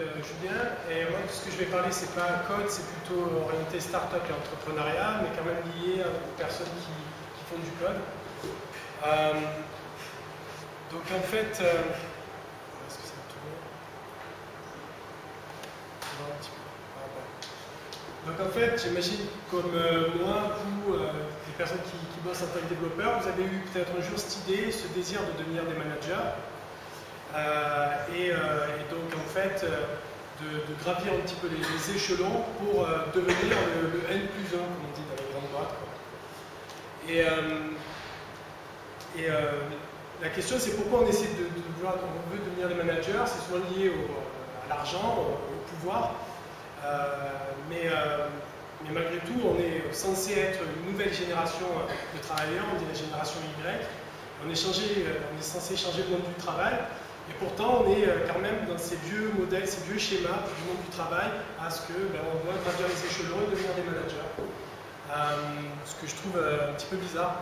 Euh, Julien, et moi ce que je vais parler c'est pas code, c'est plutôt orienté start-up et entrepreneuriat, mais quand même lié aux personnes qui, font du code. Euh, donc en fait, euh, est-ce que ça va Non, un petit peu. Ah. Donc en fait, j'imagine comme moi, vous, les personnes qui, qui bossent en tant que développeurs, vous avez eu peut-être un jour cette idée, ce désir de devenir des managers. Euh, et, euh, et, donc en fait euh, de, gravir un petit peu les, échelons pour devenir le, le, N plus 1, comme on dit dans les grandes boîtes. Quoi. Et, la question c'est pourquoi on essaie de, vouloir, devenir des managers, c'est souvent lié à l'argent, au, pouvoir, mais, malgré tout on est censé être une nouvelle génération de travailleurs, on dit la génération Y, on est, on est censé changer le monde du travail, et pourtant, on est euh, quand même dans ces vieux modèles, ces vieux schémas du monde du travail, à ce que ben, on doit gravir les échelons et devenir des managers. Euh, ce que je trouve euh, un petit peu bizarre.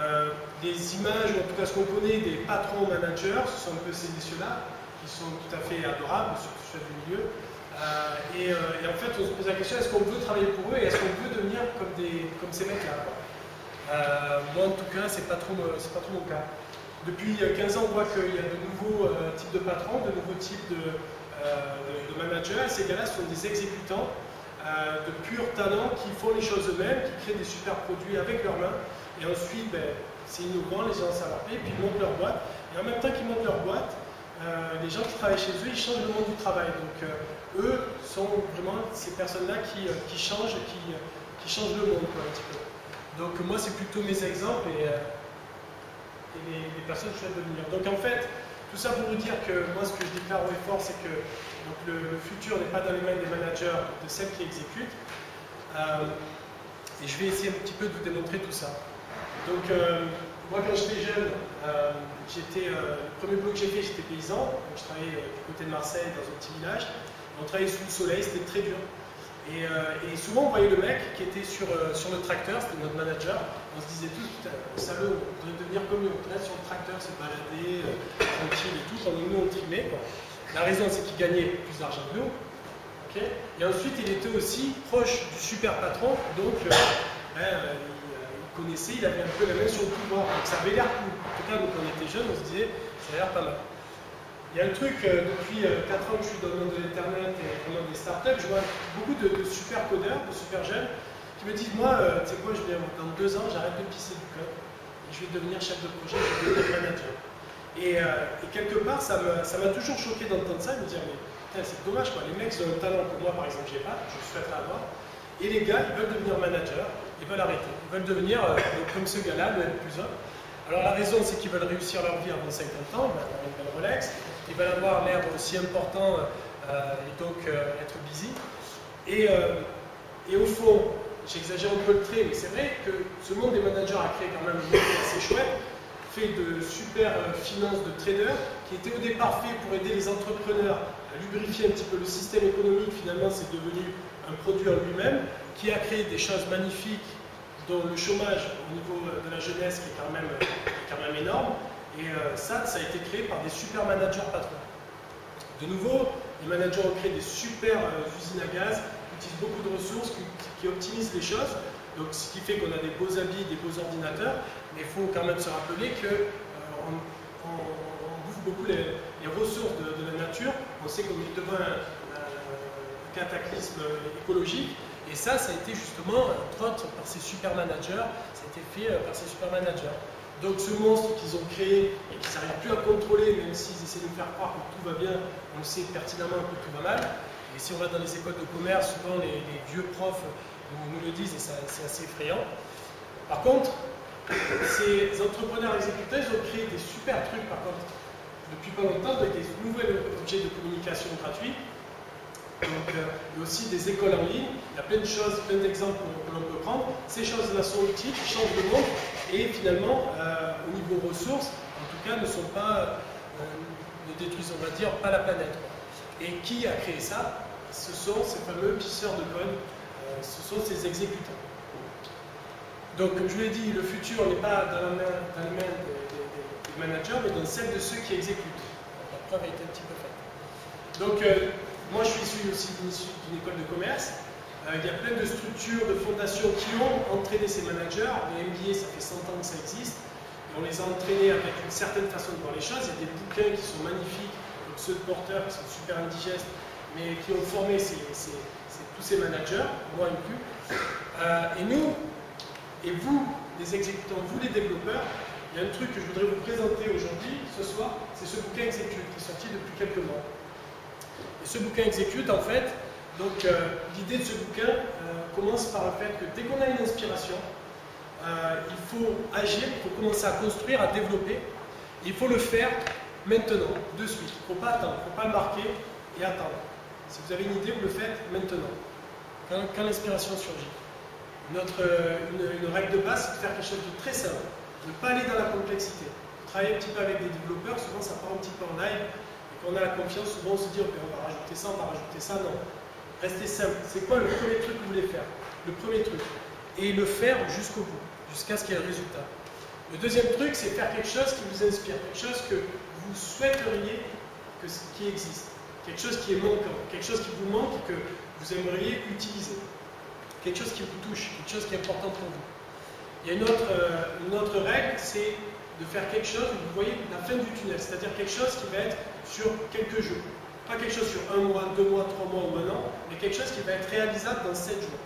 Euh, les images, en tout cas ce qu'on connaît des patrons managers, ce sont un peu ces messieurs-là, qui sont tout à fait adorables, surtout ceux du milieu. Et, en fait, on se pose la question est-ce qu'on veut travailler pour eux et est-ce qu'on veut devenir comme ces mecs-là Moi, en tout cas, c'est pas, trop, pas trop mon cas. Depuis 15 ans, on voit qu'il y a de nouveaux euh, types de patrons, de nouveaux types de, euh, managers, ces gars-là sont des exécutants euh, de purs talents qui font les choses eux-mêmes, qui créent des super produits avec leurs mains, et ensuite, ben, c'est innovant, les gens et puis ils montent leur boîte, et en même temps qu'ils montent leur boîte, euh, les gens qui travaillent chez eux, ils changent le monde du travail. Donc euh, eux sont vraiment ces personnes-là qui, euh, changent, qui, changent le monde un petit peu. Donc moi, c'est plutôt mes exemples, et et les, les, personnes que je souhaite devenir. Donc en fait, tout ça pour vous dire que moi ce que je déclare haut et fort, c'est que le, futur n'est pas dans les mains des managers, de celles qui exécutent. Euh, et je vais essayer un petit peu de vous démontrer tout ça. Donc euh, moi quand j'étais jeune, euh, j'étais le premier boulot que j'ai fait, j'étais paysan. Je travaillais du côté de Marseille dans un petit village. On travaillait sous le soleil, c'était très dur. Et, euh, et, souvent, on voyait le mec qui était sur, euh, sur le tracteur, c'était notre manager. On se disait tous, putain, salaud, on devrait devenir comme lui, on devrait sur le tracteur, se balader, euh, tranquille et tout, pendant que nous, on trimait. La raison, c'est qu'il gagnait plus d'argent que nous. Et ensuite, il était aussi proche du super patron, donc hein, il, il, connaissait, il avait un peu la main sur le pouvoir. Donc ça avait l'air cool. En tout cas, quand on était jeunes, on se disait, ça a l'air pas mal. Il y a un truc, euh, depuis euh, 4 ans que je suis dans le monde de l'Internet et dans le monde des startups, je vois beaucoup de, de, super codeurs, de super jeunes, qui me disent Moi, euh, tu sais quoi, je vais, dans deux ans, j'arrête de pisser du code et je vais devenir chef de projet, je vais devenir manager. Et, quelque part, ça m'a toujours choqué d'entendre ça et me dire Mais c'est dommage, quoi. les mecs ont un talent que moi, par exemple, j'ai pas, je souhaiterais avoir. Et les gars, ils veulent devenir manager, ils veulent arrêter. Ils veulent devenir comme ce gars-là, le N plus 1. Alors la raison, c'est qu'ils veulent réussir leur vie avant 50 ans, ben, avec une belle Rolex, ils veulent avoir l'air aussi important euh, et donc euh, être busy. Et, euh, au fond, j'exagère un peu le trait, mais c'est vrai que ce monde des managers a créé quand même un monde assez chouette, fait de super finances de traders, qui était au départ fait pour aider les entrepreneurs à lubrifier un petit peu le système économique. Finalement, c'est devenu un produit en lui-même, qui a créé des choses magnifiques dont le chômage au niveau de la jeunesse qui est quand même, qui est quand même énorme, et euh, ça, ça a été créé par des super managers patrons. De nouveau, les managers ont créé des super euh, usines à gaz qui utilisent beaucoup de ressources, qui, optimisent les choses. Donc, ce qui fait qu'on a des beaux habits, des beaux ordinateurs, mais il faut quand même se rappeler qu'on euh, bouffe beaucoup les, ressources de, la nature. On sait qu'on est devant un, cataclysme écologique. Et ça, ça a été justement, entre par ces super managers, ça a été fait par ces super managers. Donc ce monstre qu'ils ont créé et qu'ils n'arrivent plus à contrôler, même s'ils essaient de nous faire croire que tout va bien, on sait pertinemment que tout va mal. Et si on va dans les écoles de commerce, souvent les, vieux profs nous, le disent et c'est assez effrayant. Par contre, ces entrepreneurs exécuteurs, ils ont créé des super trucs par contre, depuis pas longtemps, avec des nouveaux objets de communication gratuits. Donc, euh, a aussi des écoles en ligne, il y a plein de choses, plein d'exemples que l'on peut prendre. Ces choses-là sont utiles, changent le monde, et finalement, euh, au niveau ressources, en tout cas, ne sont pas, euh, ne détruisent, on va dire, pas la planète. Et qui a créé ça? Ce sont ces fameux pisseurs de code, euh, ce sont ces exécutants. Donc, comme je l'ai dit, le futur n'est pas dans, la main, des, managers, mais dans celle de ceux qui exécutent. La preuve a été un petit peu faite. Donc, moi je suis issu aussi d'une école de commerce. Euh, il y a plein de structures, de fondations qui ont entraîné ces managers. Les MBA, ça fait 100 ans que ça existe. Et on les a entraînés avec une certaine façon de voir les choses. Il y a des bouquins qui sont magnifiques, ceux de Porter, qui sont super indigestes, mais qui ont formé tous ces managers, moi inclus. Euh, et nous, et vous, les exécutants, vous les développeurs, il y a un truc que je voudrais vous présenter aujourd'hui, ce soir, c'est ce bouquin Execute qui est sorti depuis quelques mois. Ce bouquin Execute, en fait, donc euh, l'idée de ce bouquin euh, commence par le fait que dès qu'on a une inspiration, euh, il faut agir, il faut commencer à construire, à développer. il faut le faire maintenant, de suite. Il ne faut pas attendre, il ne faut pas marquer et attendre. Si vous avez une idée, vous le faites maintenant, quand, l'inspiration surgit. Notre, une, règle de base, c'est de faire quelque chose de très simple, ne pas aller dans la complexité. Travailler un petit peu avec des développeurs, souvent ça part un petit peu en live, on a la confiance, souvent on se dit on va rajouter ça, on va rajouter ça, non. Restez simple. C'est quoi le premier truc que vous voulez faire? Le premier truc. Et le faire jusqu'au bout, jusqu'à ce qu'il y ait un résultat. Le deuxième truc, c'est faire quelque chose qui vous inspire, quelque chose que vous souhaiteriez que, qui existe, quelque chose qui est manquant, quelque chose qui vous manque et que vous aimeriez utiliser, quelque chose qui vous touche, quelque chose qui est important pour vous. Il y a une autre, euh, une autre règle, c'est de faire quelque chose, vous voyez la fin du tunnel, c'est-à-dire quelque chose qui va être sur quelques jours. Pas quelque chose sur un mois, deux mois, trois mois ou un an, mais quelque chose qui va être réalisable dans sept jours.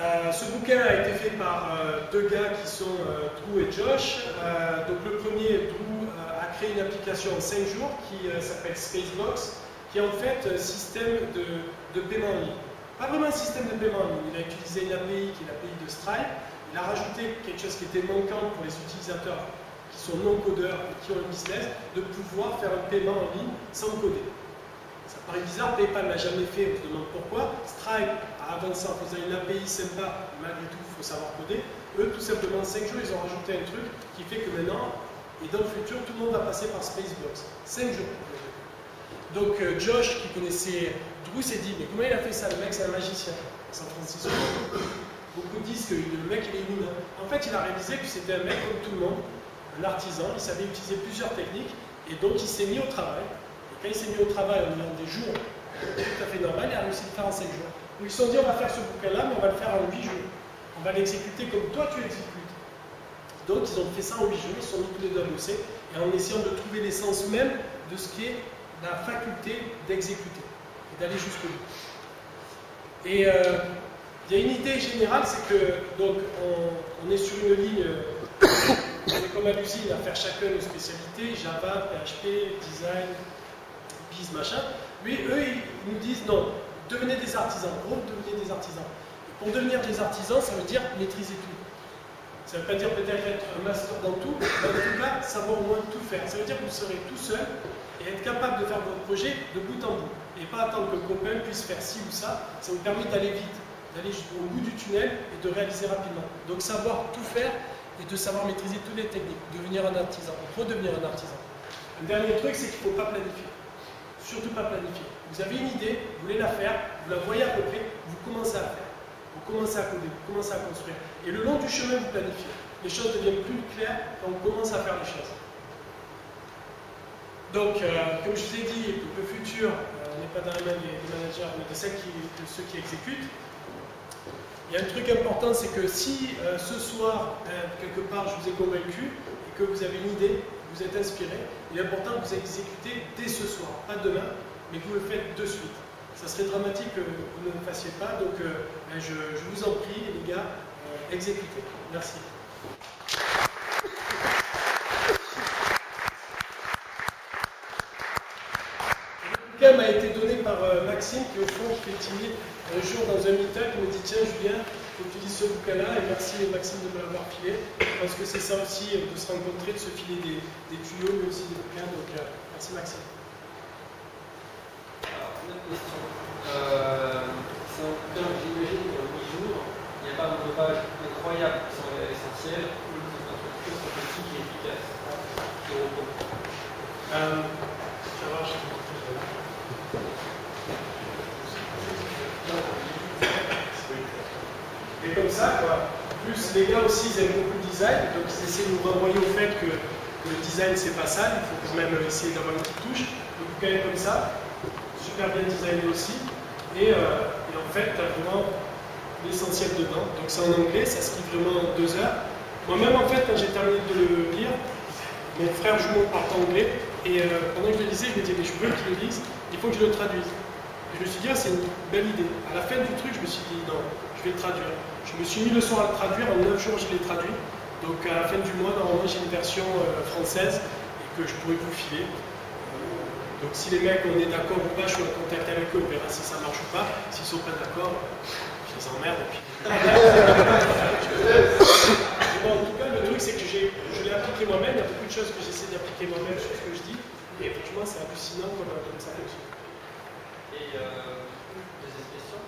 Euh, ce bouquin a été fait par euh, deux gars qui sont euh, Drew et Josh. donc le premier, Drew, a créé une application en cinq jours qui s'appelle Spacebox, qui est en fait un système de, de, paiement en ligne. Pas vraiment un système de paiement en ligne. Il a utilisé une API qui est l'API de Stripe. Il a rajouté quelque chose qui était manquant pour les utilisateurs qui sont non-codeurs et qui ont un business, de pouvoir faire un paiement en ligne sans coder. Ça paraît bizarre, PayPal ne l'a jamais fait, on se demande pourquoi. Stripe a avancé en faisant une API sympa, malgré tout, il faut savoir coder. Eux, tout simplement, 5 jours, ils ont rajouté un truc qui fait que maintenant, et dans le futur, tout le monde va passer par Spacebox. 5 jours. Donc euh, Josh, qui connaissait Drew, s'est dit, mais comment il a fait ça Le mec, c'est un magicien. San Francisco? Beaucoup disent que le mec, il est humain. En fait, il a réalisé que c'était un mec comme tout le monde, un artisan, il savait utiliser plusieurs techniques, et donc il s'est mis au travail. Et quand il s'est mis au travail en ayant des jours tout à fait normal, il a réussi à le faire en 5 jours. Donc ils se sont dit, on va faire ce bouquin-là, mais on va le faire en 8 jours. On va l'exécuter comme toi tu exécutes. Donc ils ont fait ça en 8 jours, ils sont mis tous les deux à bosser, et en essayant de trouver l'essence même de ce qui est la faculté d'exécuter, et d'aller jusqu'au bout. Et euh, il y a une idée générale, c'est que donc on, est sur une ligne on est comme à l'usine à faire chacun nos spécialités, Java, PHP, design, biz, machin. Mais eux, ils nous disent non, devenez des artisans, gros, devenez des artisans. pour devenir des artisans, ça veut dire maîtriser tout. Ça ne veut pas dire peut-être être un master dans tout, mais en tout cas, savoir au moins tout faire. Ça veut dire que vous serez tout seul et être capable de faire votre projet de bout en bout. Et pas attendre que le copain puisse faire ci ou ça. Ça vous permet d'aller vite, d'aller jusqu'au bout du tunnel et de réaliser rapidement. Donc savoir tout faire, et de savoir maîtriser toutes les techniques, devenir un artisan, redevenir un artisan. Un dernier truc, c'est qu'il ne faut pas planifier. Surtout pas planifier. Vous avez une idée, vous voulez la faire, vous la voyez à peu près, vous commencez à faire. Vous commencez à coder, vous commencez à construire. Et le long du chemin, vous planifiez. Les choses deviennent plus claires quand on commence à faire les choses. Donc, euh, comme je vous ai dit, le futur euh, n'est pas dans les mains des, managers, mais de, ceux qui exécutent. Il y a un truc important, c'est que si euh, ce soir, euh, quelque part, je vous ai convaincu et que vous avez une idée, vous êtes inspiré, il est important que vous exécutez dès ce soir, pas demain, mais que vous le faites de suite. Ça serait dramatique que vous ne le fassiez pas, donc euh, ben, je, vous en prie, les gars, exécutez. Merci. Le été donné par Maxime, qui au fond timide un jour, dans un meetup, il me dit Tiens, Julien, il faut que tu lises ce bouquin-là, et merci Maxime de me l'avoir filé. Parce que c'est ça aussi, de se rencontrer, de se filer des, des tuyaux, mais aussi des bouquins. Donc, euh, merci Maxime. Alors, une autre question. Euh, c'est un bouquin, j'imagine, pour 8 jours. Il n'y a pas de pages incroyables qui sont essentielles. C'est un truc très synthétique et efficace. Euh, ça marche. Et comme Plus les gars aussi, ils aiment beaucoup le design, donc ils essaient de nous renvoyer au fait que le design, c'est pas ça, il faut quand même essayer d'avoir une petite touche. Le bouquin est comme ça, super bien designé aussi. Et, et en fait, tu as vraiment l'essentiel dedans. Donc c'est en anglais, ça se lit vraiment en deux heures. Moi-même, en fait, quand j'ai terminé de le lire, mon frère jumeau parle anglais, et euh, pendant que je le lisais, je me disais, mais je veux le lise, il faut que je le traduise. Et je me suis dit, ah, c'est une belle idée. À la fin du truc, je me suis dit, non, vais le traduire. Je me suis mis le soir à le traduire, en 9 jours, je l'ai traduit. Donc à la fin du mois, normalement, j'ai une version euh, française et que je pourrais vous filer. Euh, donc si les mecs, on est d'accord ou pas, je suis en contact avec eux, on verra si ça marche ou pas. S'ils sont pas d'accord, je les emmerde et puis. bon, en tout cas, le truc, c'est que je l'ai appliqué moi-même. Il y a beaucoup de choses que j'essaie d'appliquer moi-même sur ce que je dis. Et effectivement, c'est hallucinant comme, comme ça fonctionne. Et euh, deuxième question,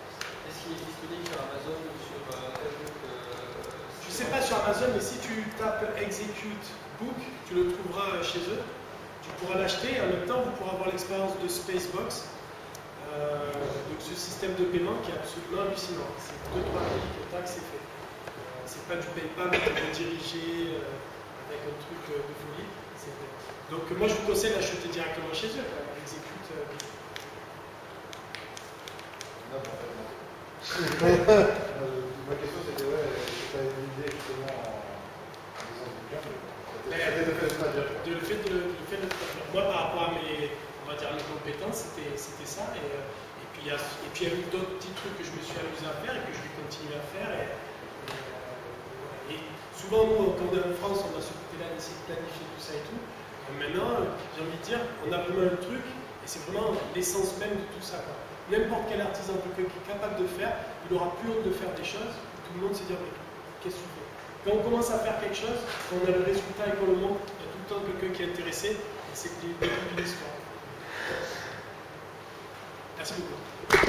est-ce qu'il est disponible sur Amazon ou sur euh, Facebook euh, Je ne sais pas sur Amazon, mais si tu tapes Execute Book, tu le trouveras chez eux. Tu pourras l'acheter et en même temps, vous pourrez avoir l'expérience de Spacebox. Euh, donc ce système de paiement qui est absolument hallucinant. C'est deux, trois clics, tac, c'est fait. Euh, c'est pas du PayPal diriger euh, avec un truc euh, de folie. Donc moi je vous conseille d'acheter directement chez eux. euh, Non, parfaitement. Euh, Ma question c'était, ouais, tu as une idée justement en, lisant ce bouquin, mais le fait de. Moi, par rapport à mes, on va dire, mes compétences, c'était, ça. Et, euh, et puis, il y a, et puis, il y a eu d'autres petits trucs que je me suis amusé à faire et que je vais continuer à faire. Et, euh, souvent, nous, quand on est en France, on a ce côté-là d'essayer de planifier tout ça et tout. Et maintenant, euh, j'ai envie de dire, on a vraiment un truc, et c'est vraiment l'essence même de tout ça. N'importe quel artisan, quelqu'un qui est capable de faire, il aura plus honte de faire des choses. Tout le monde se dire, mais qu'est-ce que tu fais? Quand on commence à faire quelque chose, quand on a le résultat et il y a tout le temps quelqu'un qui est intéressé, c'est l'histoire. Merci beaucoup.